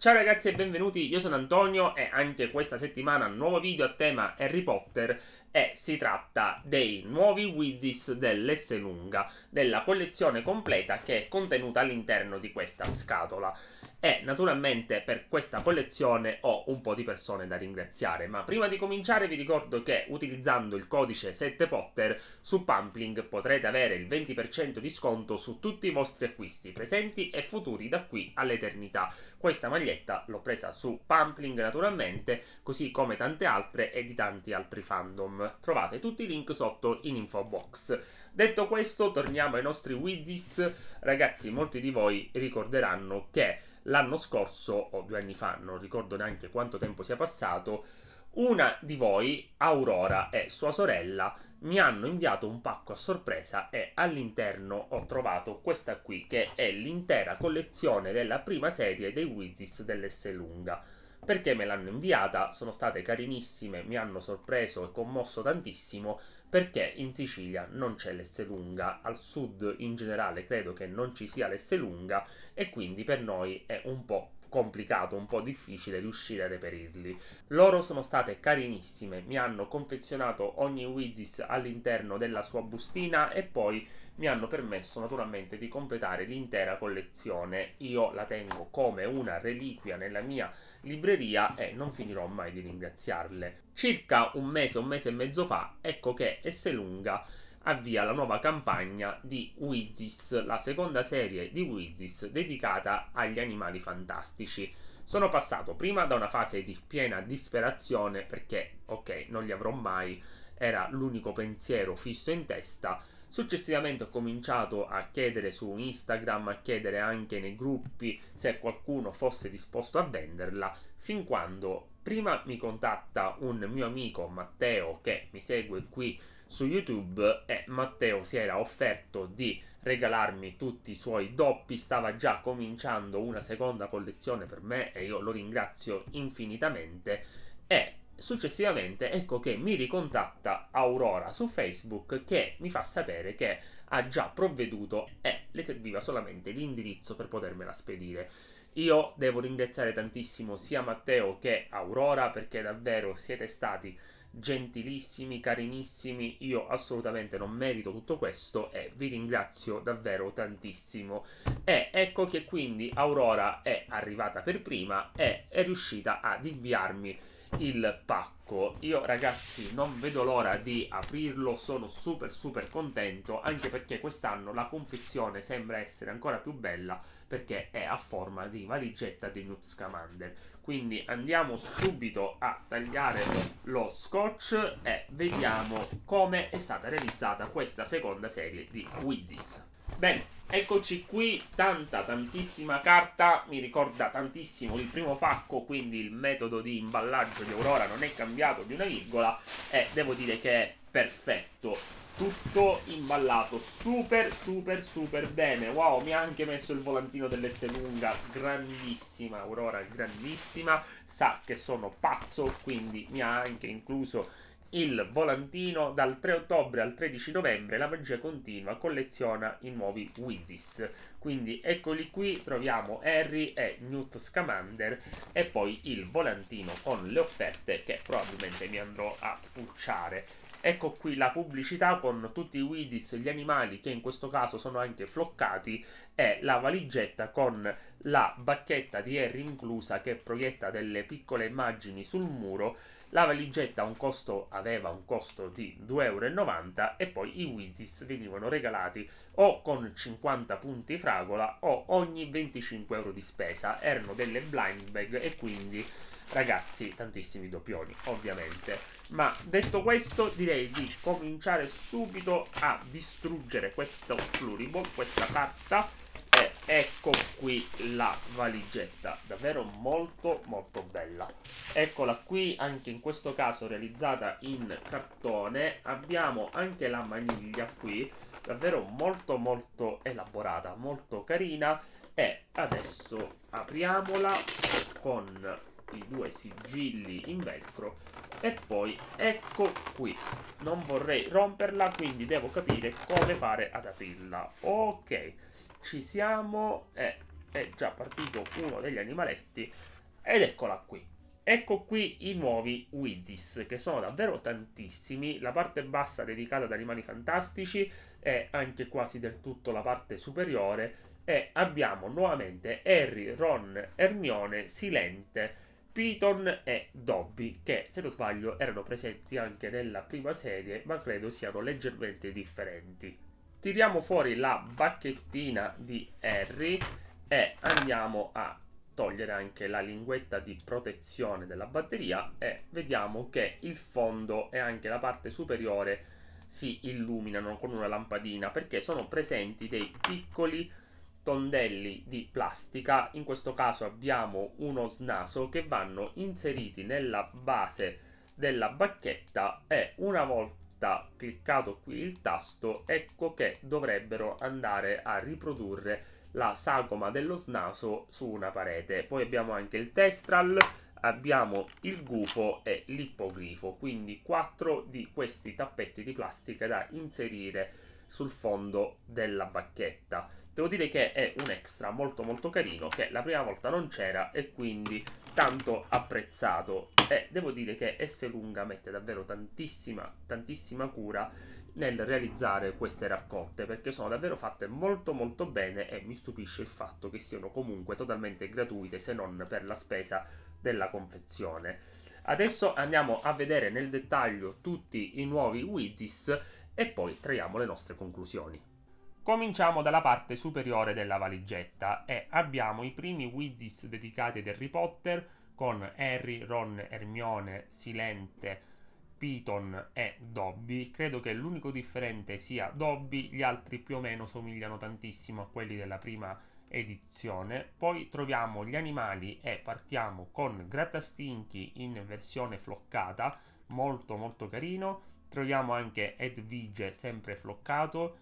Ciao ragazzi e benvenuti, io sono Antonio e anche questa settimana nuovo video a tema Harry Potter e si tratta dei nuovi Wizis dell'Esselunga, della collezione completa che è contenuta all'interno di questa scatola. E naturalmente per questa collezione ho un po' di persone da ringraziare, ma prima di cominciare vi ricordo che utilizzando il codice 7Potter su Pumpling potrete avere il 20% di sconto su tutti i vostri acquisti presenti e futuri da qui all'eternità. Questa maglietta l'ho presa su Pumpling naturalmente, così come tante altre e di tanti altri fandom. Trovate tutti i link sotto in info box. Detto questo, torniamo ai nostri Wizis. Ragazzi, molti di voi ricorderanno che l'anno scorso, o due anni fa, non ricordo neanche quanto tempo sia passato, una di voi, Aurora e sua sorella, mi hanno inviato un pacco a sorpresa e all'interno ho trovato questa qui che è l'intera collezione della prima serie dei Wizis dell'Esselunga. Perché me l'hanno inviata? Sono state carinissime, mi hanno sorpreso e commosso tantissimo perché in Sicilia non c'è l'Esselunga, al sud in generale credo che non ci sia l'Esselunga e quindi per noi è un po' complicato, un po' difficile riuscire a reperirli. Loro sono state carinissime, mi hanno confezionato ogni Wizis all'interno della sua bustina e poi mi hanno permesso naturalmente di completare l'intera collezione. Io la tengo come una reliquia nella mia libreria e non finirò mai di ringraziarle. Circa un mese, un mese e mezzo fa, ecco che Esselunga avvia la nuova campagna di Wizis, la seconda serie di Wizis dedicata agli animali fantastici. Sono passato prima da una fase di piena disperazione perché, ok, non li avrò mai, era l'unico pensiero fisso in testa. Successivamente ho cominciato a chiedere su Instagram, a chiedere anche nei gruppi se qualcuno fosse disposto a venderla, fin quando prima mi contatta un mio amico Matteo che mi segue qui su YouTube e Matteo si era offerto di regalarmi tutti i suoi doppi, stava già cominciando una seconda collezione per me e io lo ringrazio infinitamente e successivamente ecco che mi ricontatta Aurora su Facebook che mi fa sapere che ha già provveduto e le serviva solamente l'indirizzo per potermela spedire. Io devo ringraziare tantissimo sia Matteo che Aurora perché davvero siete stati gentilissimi, carinissimi, io assolutamente non merito tutto questo e vi ringrazio davvero tantissimo. E ecco che quindi Aurora è arrivata per prima e è riuscita ad inviarmi il pacco. Io ragazzi non vedo l'ora di aprirlo, sono super super contento anche perché quest'anno la confezione sembra essere ancora più bella perché è a forma di valigetta di Newt Scamander. Quindi andiamo subito a tagliare lo scotch e vediamo come è stata realizzata questa seconda serie di Wizis. Bene, eccoci qui, tanta tantissima carta, mi ricorda tantissimo il primo pacco, quindi il metodo di imballaggio di Aurora non è cambiato di una virgola. E devo dire che è perfetto. Tutto imballato. Super super super bene. Wow mi ha anche messo il volantino dell'S lunga. Grandissima Aurora grandissima. Sa che sono pazzo quindi mi ha anche incluso il volantino dal 3 ottobre al 13 novembre la magia continua colleziona i nuovi Wizis quindi eccoli qui troviamo Harry e Newt Scamander e poi il volantino con le offerte che probabilmente mi andrò a spucciare Ecco qui la pubblicità con tutti i widgets, gli animali che in questo caso sono anche floccati e la valigetta con la bacchetta di Harry inclusa che proietta delle piccole immagini sul muro. La valigetta un costo, aveva un costo di 2,90 euro e poi i widgets venivano regalati o con 50 punti fragola o ogni 25 euro di spesa. Erano delle blind bag e quindi ragazzi tantissimi doppioni ovviamente ma detto questo direi di cominciare subito a distruggere questo pluriball questa carta ecco qui la valigetta davvero molto molto bella. Eccola qui anche in questo caso realizzata in cartone. Abbiamo anche la maniglia qui davvero molto molto elaborata molto carina. E adesso apriamola con i due sigilli in velcro e poi ecco qui. Non vorrei romperla quindi devo capire come fare ad aprirla. Ok ci siamo e è già partito uno degli animaletti ed eccola qui. Ecco qui i nuovi Wizis, che sono davvero tantissimi. La parte bassa dedicata ad animali fantastici e anche quasi del tutto la parte superiore. E abbiamo nuovamente Harry, Ron, Hermione, Silente, Piton e Dobby, che se non sbaglio erano presenti anche nella prima serie, ma credo siano leggermente differenti. Tiriamo fuori la bacchettina di Harry e andiamo a togliere anche la linguetta di protezione della batteria e vediamo che il fondo e anche la parte superiore si illuminano con una lampadina perché sono presenti dei piccoli tondelli di plastica. In questo caso abbiamo uno snaso che vanno inseriti nella base della bacchetta e una volta cliccato qui il tasto ecco che dovrebbero andare a riprodurre la sagoma dello snaso su una parete. Poi abbiamo anche il testral, abbiamo il gufo e l'ippogrifo, quindi quattro di questi tappetti di plastica da inserire sul fondo della bacchetta. Devo dire che è un extra molto molto carino che la prima volta non c'era e quindi tanto apprezzato e devo dire che S Lunga mette davvero tantissima tantissima cura nel realizzare queste raccolte perché sono davvero fatte molto molto bene e mi stupisce il fatto che siano comunque totalmente gratuite se non per la spesa della confezione. Adesso andiamo a vedere nel dettaglio tutti i nuovi Wizis e poi traiamo le nostre conclusioni. Cominciamo dalla parte superiore della valigetta e abbiamo i primi Wizis dedicati ad Harry Potter con Harry, Ron, Hermione, Silente, Piton e Dobby. Credo che l'unico differente sia Dobby, gli altri più o meno somigliano tantissimo a quelli della prima edizione. Poi troviamo gli animali e partiamo con Grattastinchi in versione floccata, molto molto carino. Troviamo anche Edvige sempre floccato.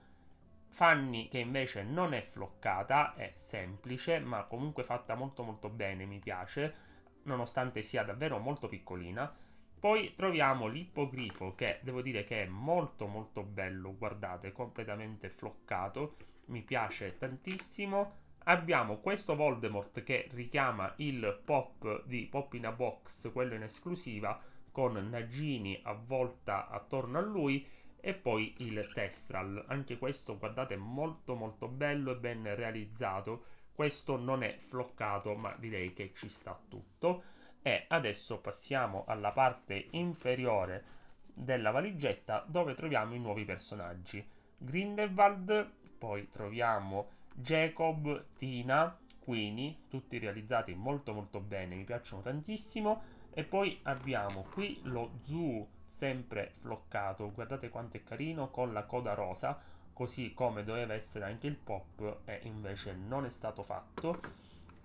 Fanny che invece non è floccata, è semplice, ma comunque fatta molto molto bene, mi piace, nonostante sia davvero molto piccolina. Poi troviamo l'ippogrifo che devo dire che è molto molto bello, guardate, completamente floccato, mi piace tantissimo. Abbiamo questo Voldemort che richiama il pop di Pop in a Box, quello in esclusiva, con Nagini avvolta attorno a lui e poi il Testral. Anche questo, guardate, molto molto bello e ben realizzato. Questo non è floccato, ma direi che ci sta tutto. E adesso passiamo alla parte inferiore della valigetta dove troviamo i nuovi personaggi. Grindelwald, poi troviamo Jacob, Tina, Queenie, tutti realizzati molto molto bene, mi piacciono tantissimo. E poi abbiamo qui lo Zoo sempre floccato, guardate quanto è carino con la coda rosa, così come doveva essere anche il pop e invece non è stato fatto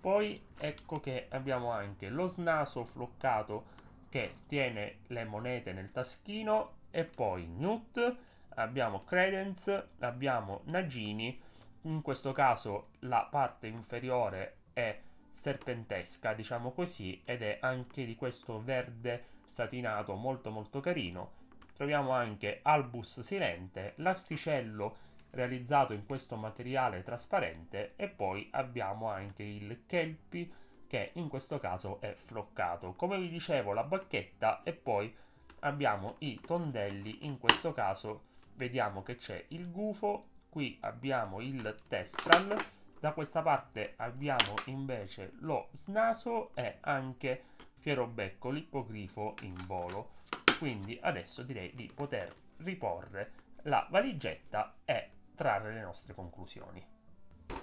poi ecco che abbiamo anche lo snaso floccato che tiene le monete nel taschino e poi Newt, abbiamo Credence, abbiamo Nagini, in questo caso la parte inferiore è serpentesca, diciamo così, ed è anche di questo verde satinato molto molto carino. Troviamo anche Albus Silente, l'asticello realizzato in questo materiale trasparente e poi abbiamo anche il kelpi che in questo caso è floccato. Come vi dicevo la bacchetta e poi abbiamo i tondelli, in questo caso vediamo che c'è il gufo, qui abbiamo il testral, da questa parte abbiamo invece lo snaso e anche fierobecco, l'ippogrifo in volo. Quindi adesso direi di poter riporre la valigetta e trarre le nostre conclusioni.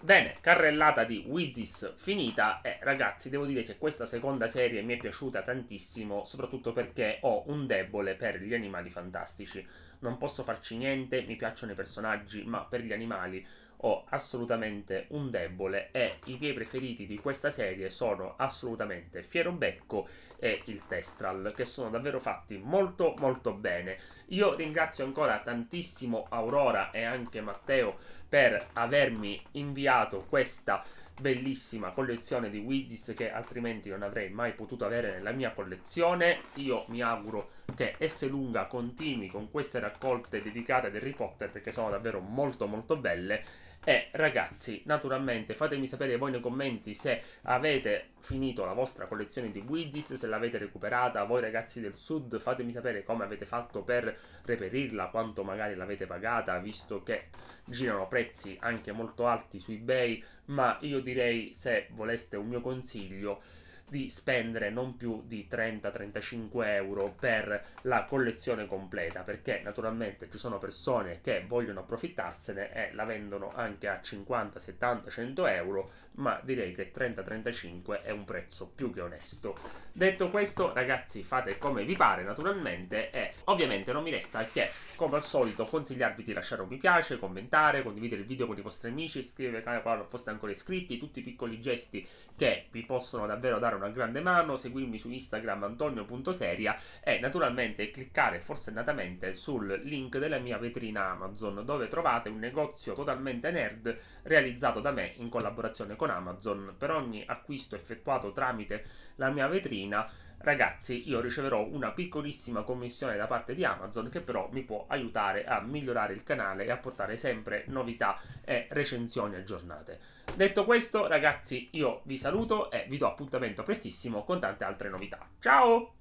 Bene, carrellata di Wizis finita e ragazzi devo dire che questa seconda serie mi è piaciuta tantissimo soprattutto perché ho un debole per gli animali fantastici. Non posso farci niente, mi piacciono i personaggi ma per gli animali ho assolutamente un debole e i miei preferiti di questa serie sono assolutamente Fiero Becco e il Testral che sono davvero fatti molto molto bene. Io ringrazio ancora tantissimo Aurora e anche Matteo per avermi inviato questa bellissima collezione di Wizis che altrimenti non avrei mai potuto avere nella mia collezione. Io mi auguro che S Lunga continui con queste raccolte dedicate ad Harry Potter perché sono davvero molto molto belle E ragazzi, naturalmente fatemi sapere voi nei commenti se avete finito la vostra collezione di Wizis, se l'avete recuperata, voi ragazzi del sud fatemi sapere come avete fatto per reperirla, quanto magari l'avete pagata, visto che girano prezzi anche molto alti su eBay, ma io direi se voleste un mio consiglio di spendere non più di 30-35 euro per la collezione completa perché naturalmente ci sono persone che vogliono approfittarsene e la vendono anche a 50, 70, 100 euro ma direi che 30-35 è un prezzo più che onesto. Detto questo ragazzi fate come vi pare naturalmente e ovviamente non mi resta che come al solito consigliarvi di lasciare un mi piace, commentare, condividere il video con i vostri amici, iscrivervi al canale quando non foste ancora iscritti, tutti i piccoli gesti che vi possono davvero dare una grande mano, seguirmi su Instagram antonio.seria e naturalmente cliccare forsennatamente sul link della mia vetrina Amazon dove trovate un negozio totalmente nerd realizzato da me in collaborazione con Amazon. Per ogni acquisto effettuato tramite la mia vetrina ragazzi io riceverò una piccolissima commissione da parte di Amazon che però mi può aiutare a migliorare il canale e a portare sempre novità e recensioni aggiornate. Detto questo ragazzi io vi saluto e vi do appuntamento prestissimo con tante altre novità. Ciao!